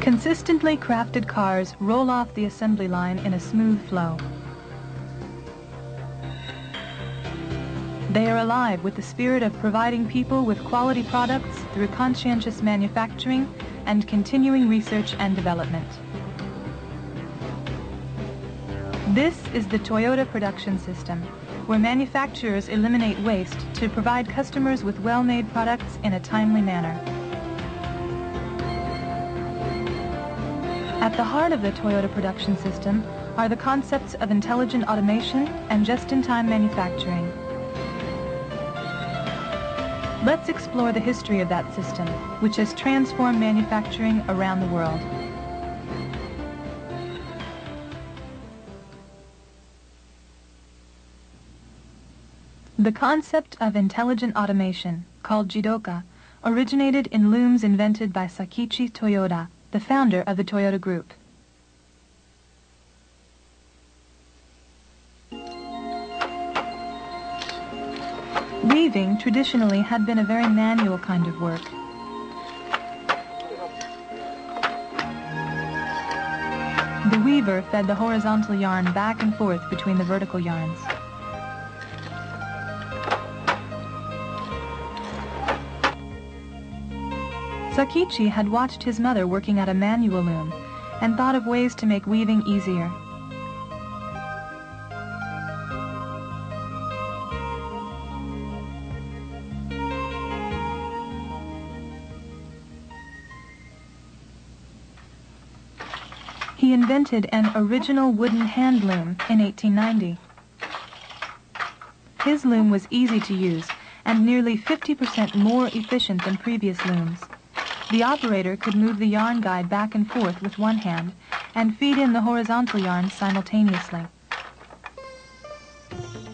Consistently crafted cars roll off the assembly line in a smooth flow. They are alive with the spirit of providing people with quality products through conscientious manufacturing and continuing research and development. This is the Toyota production system, where manufacturers eliminate waste to provide customers with well-made products in a timely manner. At the heart of the Toyota production system are the concepts of intelligent automation and just-in-time manufacturing. Let's explore the history of that system, which has transformed manufacturing around the world. The concept of intelligent automation, called Jidoka, originated in looms invented by Sakichi Toyoda, the founder of the Toyota Group. Weaving traditionally had been a very manual kind of work. The weaver fed the horizontal yarn back and forth between the vertical yarns. Sakichi had watched his mother working at a manual loom and thought of ways to make weaving easier. He invented an original wooden hand loom in 1890. His loom was easy to use and nearly 50% more efficient than previous looms. The operator could move the yarn guide back and forth with one hand and feed in the horizontal yarns simultaneously.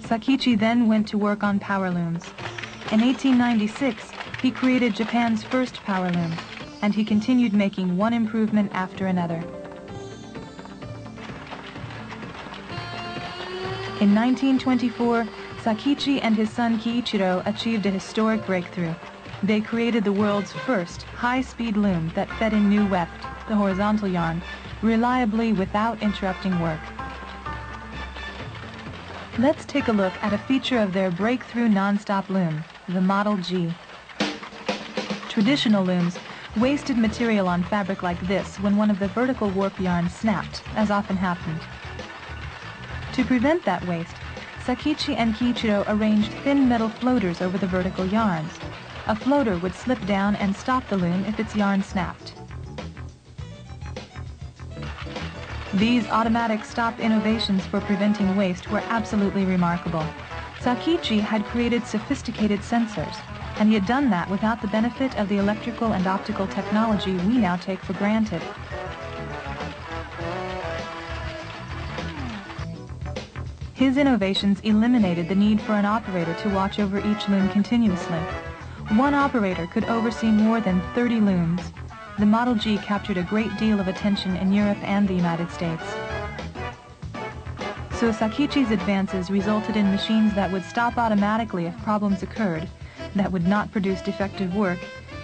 Sakichi then went to work on power looms. In 1896, he created Japan's first power loom, and he continued making one improvement after another. In 1924, Sakichi and his son Kiichiro achieved a historic breakthrough. They created the world's first high-speed loom that fed in new weft, the horizontal yarn, reliably without interrupting work. Let's take a look at a feature of their breakthrough non-stop loom, the Model G. Traditional looms wasted material on fabric like this when one of the vertical warp yarns snapped, as often happened. To prevent that waste, Sakichi and Kiichiro arranged thin metal floaters over the vertical yarns. A floater would slip down and stop the loom if its yarn snapped. These automatic stop innovations for preventing waste were absolutely remarkable. Sakichi had created sophisticated sensors, and he had done that without the benefit of the electrical and optical technology we now take for granted. His innovations eliminated the need for an operator to watch over each loom continuously. One operator could oversee more than 30 looms. The Model G captured a great deal of attention in Europe and the United States. So Sakichi's advances resulted in machines that would stop automatically if problems occurred, that would not produce defective work,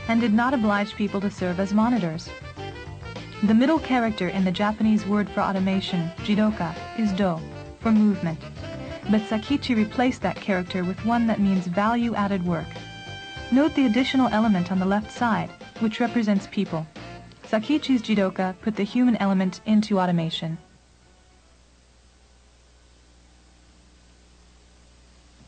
and did not oblige people to serve as monitors. The middle character in the Japanese word for automation, jidoka, is do for movement. But Sakichi replaced that character with one that means value-added work. Note the additional element on the left side, which represents people. Sakichi's Jidoka put the human element into automation.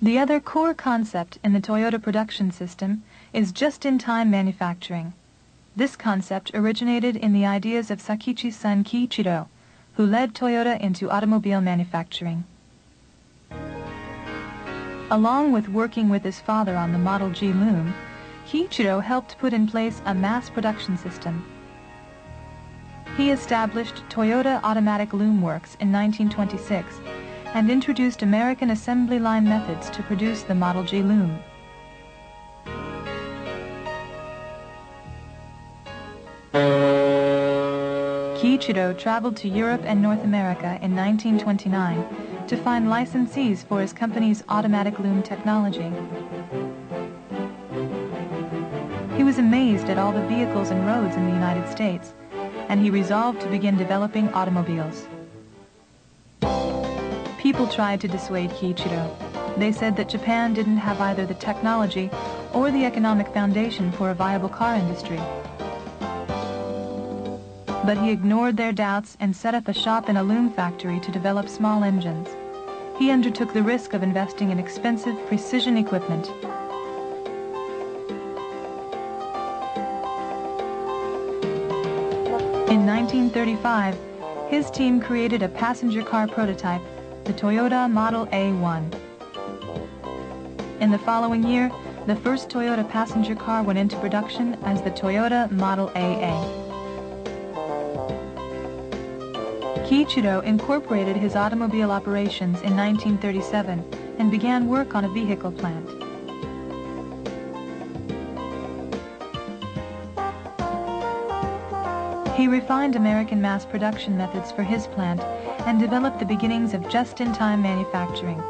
The other core concept in the Toyota production system is just-in-time manufacturing. This concept originated in the ideas of Sakichi's son Kiichiro, who led Toyota into automobile manufacturing. Along with working with his father on the Model G loom, Kiichiro helped put in place a mass production system. He established Toyota Automatic Loom Works in 1926 and introduced American assembly line methods to produce the Model G loom. Kiichiro traveled to Europe and North America in 1929 to find licensees for his company's automatic loom technology. He was amazed at all the vehicles and roads in the United States and he resolved to begin developing automobiles. People tried to dissuade Kiichiro. They said that Japan didn't have either the technology or the economic foundation for a viable car industry. But he ignored their doubts and set up a shop in a loom factory to develop small engines. He undertook the risk of investing in expensive precision equipment. In 1935, his team created a passenger car prototype, the Toyota Model A1. In the following year, the first Toyota passenger car went into production as the Toyota Model AA. Kiichiro incorporated his automobile operations in 1937 and began work on a vehicle plant. He refined American mass production methods for his plant and developed the beginnings of just-in-time manufacturing.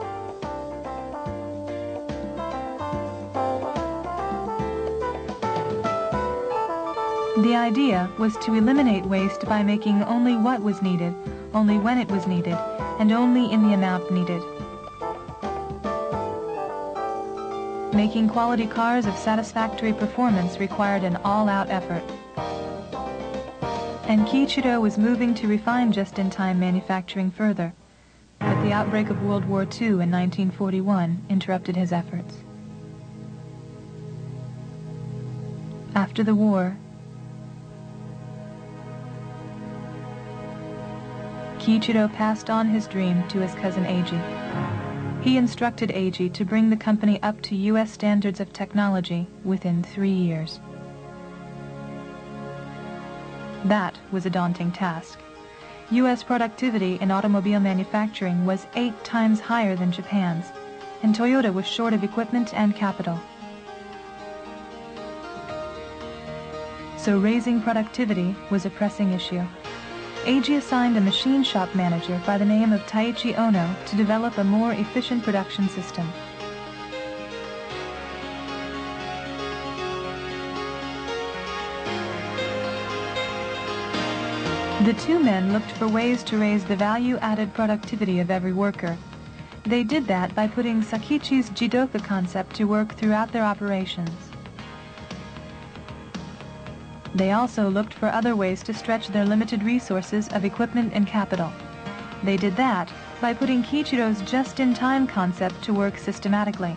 The idea was to eliminate waste by making only what was needed, only when it was needed, and only in the amount needed. Making quality cars of satisfactory performance required an all-out effort. And Kiichiro was moving to refine just-in-time manufacturing further, but the outbreak of World War II in 1941 interrupted his efforts. After the war, Kiichiro passed on his dream to his cousin Eiji. He instructed Eiji to bring the company up to U.S. standards of technology within three years. That was a daunting task. U.S. productivity in automobile manufacturing was eight times higher than Japan's, and Toyota was short of equipment and capital. So raising productivity was a pressing issue. Eiji assigned a machine shop manager by the name of Taiichi Ono to develop a more efficient production system. The two men looked for ways to raise the value-added productivity of every worker. They did that by putting Sakichi's Jidoka concept to work throughout their operations. They also looked for other ways to stretch their limited resources of equipment and capital. They did that by putting Kiichiro's just-in-time concept to work systematically.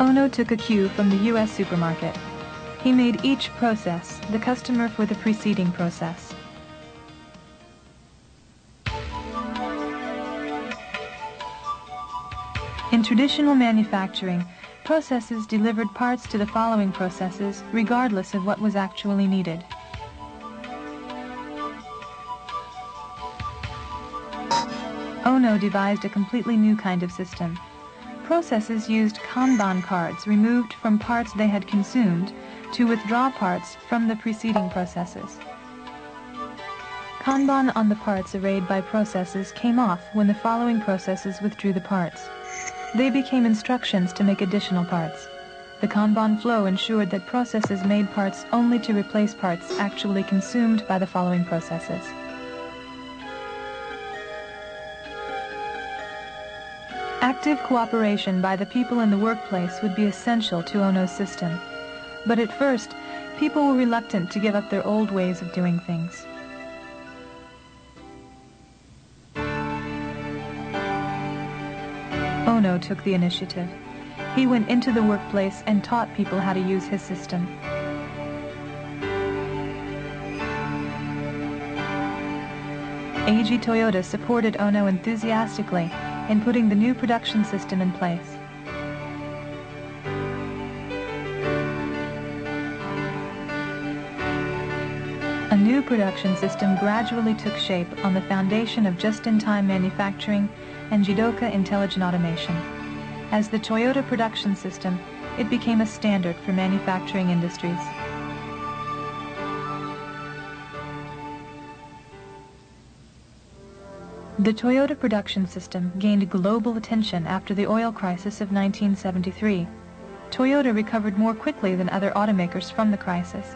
Ono took a cue from the U.S. supermarket. He made each process the customer for the preceding process. In traditional manufacturing, processes delivered parts to the following processes regardless of what was actually needed. Ono devised a completely new kind of system. Processes used Kanban cards removed from parts they had consumed to withdraw parts from the preceding processes. Kanban on the parts arrayed by processes came off when the following processes withdrew the parts. They became instructions to make additional parts. The Kanban flow ensured that processes made parts only to replace parts actually consumed by the following processes. Active cooperation by the people in the workplace would be essential to Ono's system. But at first, people were reluctant to give up their old ways of doing things. Ono took the initiative. He went into the workplace and taught people how to use his system. Eiji Toyota supported Ono enthusiastically in putting the new production system in place. New production system gradually took shape on the foundation of just-in-time manufacturing and Jidoka Intelligent Automation. As the Toyota production system, it became a standard for manufacturing industries. The Toyota production system gained global attention after the oil crisis of 1973. Toyota recovered more quickly than other automakers from the crisis,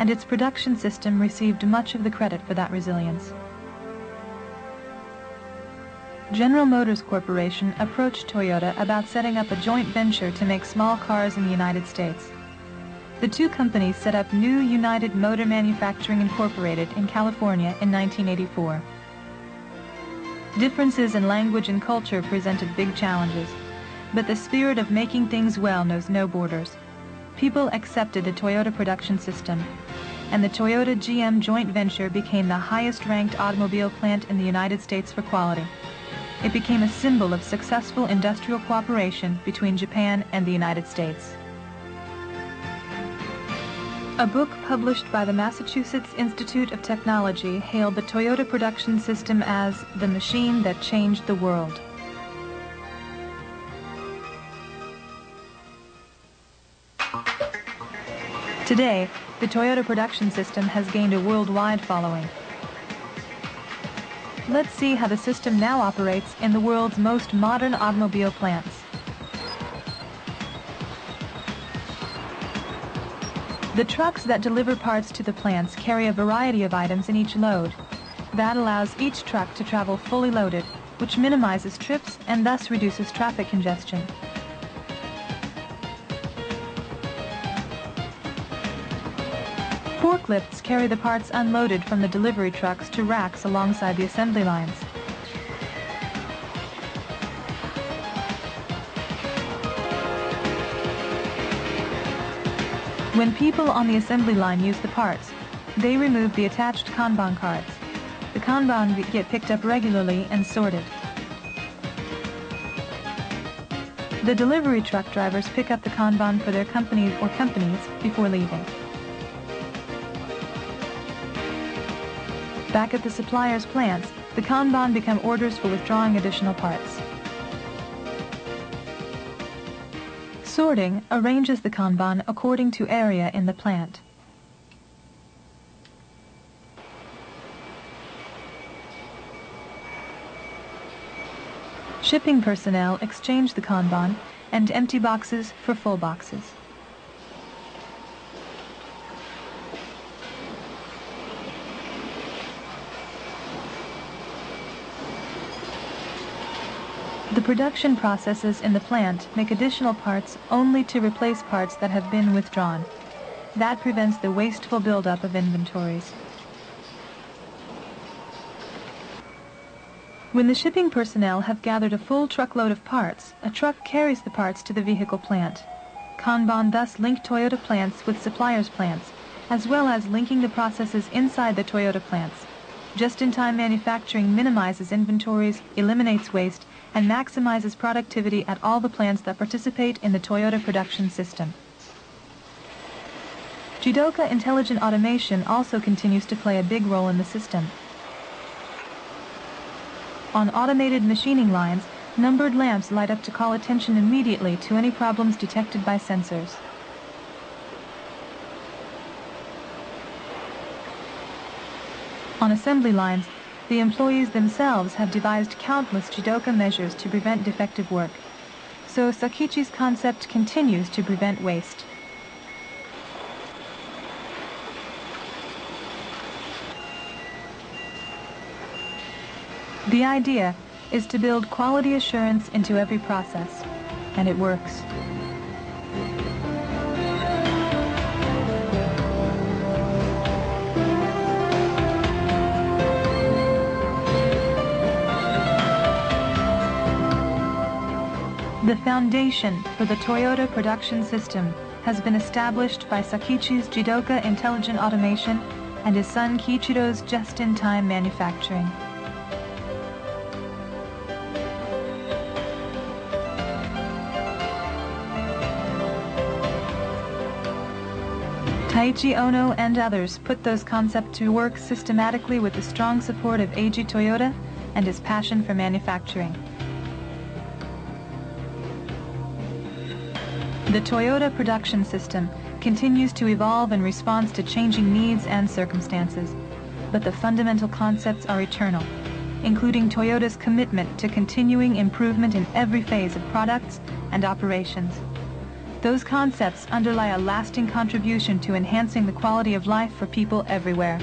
and its production system received much of the credit for that resilience. General Motors Corporation approached Toyota about setting up a joint venture to make small cars in the United States. The two companies set up New United Motor Manufacturing Incorporated in California in 1984. Differences in language and culture presented big challenges, but the spirit of making things well knows no borders. People accepted the Toyota production system, and the Toyota GM joint venture became the highest ranked automobile plant in the United States for quality. It became a symbol of successful industrial cooperation between Japan and the United States. A book published by the Massachusetts Institute of Technology hailed the Toyota production system as the machine that changed the world. Today, the Toyota production system has gained a worldwide following. Let's see how the system now operates in the world's most modern automobile plants. The trucks that deliver parts to the plants carry a variety of items in each load. That allows each truck to travel fully loaded, which minimizes trips and thus reduces traffic congestion. Forklifts carry the parts unloaded from the delivery trucks to racks alongside the assembly lines. When people on the assembly line use the parts, they remove the attached Kanban cards. The Kanban get picked up regularly and sorted. The delivery truck drivers pick up the Kanban for their company or companies before leaving. Back at the supplier's plants, the Kanban become orders for withdrawing additional parts. Sorting arranges the Kanban according to area in the plant. Shipping personnel exchange the Kanban and empty boxes for full boxes. The production processes in the plant make additional parts only to replace parts that have been withdrawn. That prevents the wasteful buildup of inventories. When the shipping personnel have gathered a full truckload of parts, a truck carries the parts to the vehicle plant. Kanban thus link Toyota plants with suppliers' plants, as well as linking the processes inside the Toyota plants. Just-in-time manufacturing minimizes inventories, eliminates waste, and maximizes productivity at all the plants that participate in the Toyota production system. Jidoka Intelligent Automation also continues to play a big role in the system. On automated machining lines, numbered lamps light up to call attention immediately to any problems detected by sensors. On assembly lines, the employees themselves have devised countless Jidoka measures to prevent defective work. So Sakichi's concept continues to prevent waste. The idea is to build quality assurance into every process, and it works. The foundation for the Toyota production system has been established by Sakichi's Jidoka Intelligent Automation and his son Kiichiro's just-in-time manufacturing. Taiichi Ono and others put those concepts to work systematically with the strong support of Eiji Toyota and his passion for manufacturing. The Toyota production system continues to evolve in response to changing needs and circumstances, but the fundamental concepts are eternal, including Toyota's commitment to continuing improvement in every phase of products and operations. Those concepts underlie a lasting contribution to enhancing the quality of life for people everywhere.